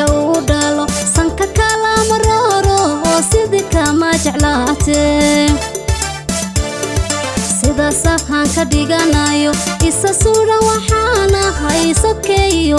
wiilka uu dhalo sanka kala maraaro oo sidii kama jeclaatee sidaas afhaan ka dhiganayo isa suura waxaana haysokeeyo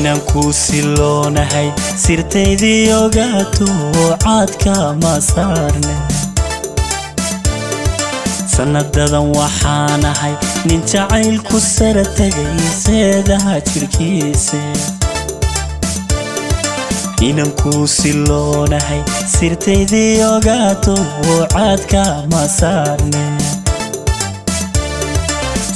inaan kuu siloonahay sirtaydii ogaato caadka ma saarne. Sannadadan waxaan ahay nin jacaylku sara tegay seedaha jirkiise. Inaan kuu siloonahay sirtaydii ogaato caadka ma saarne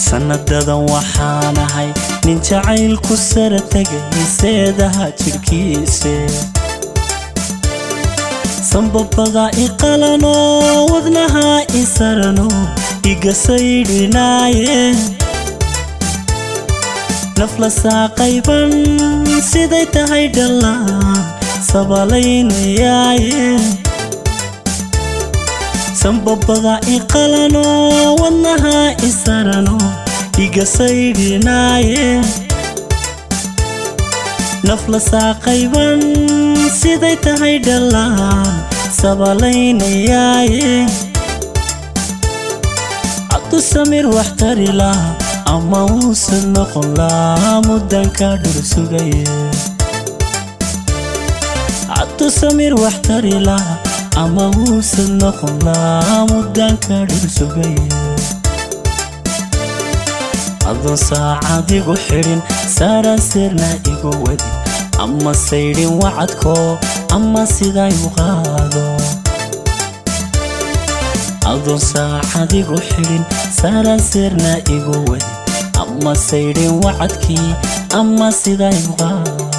sannadadan waxaan ahay nin jacaylku sara tegay seedaha jirkiise sanbabada iqalano wadnaha isarano igasaydhinaaye nafla saaqayban siday tahay dhallaan sabalaynayaaye sanbabada iqalano wadnaha isarano igasaydhinaaye nafla saaqayban siday tahay dhallaan sabalaynayaaye cabdu samir wax tari laha ama uusan noqon lahaa muddanka dhur sugaye cabdu samir wax tari laha lahaa muddanka dhur sugaye adoon saacad igu xidhin saaraan sirna igu wadin ama saydhin wacadkoo ama siday u qaado adoon saacad igu xidhin saaraan sirna igu wadin ama saydhin wacadkii ama siday u qaado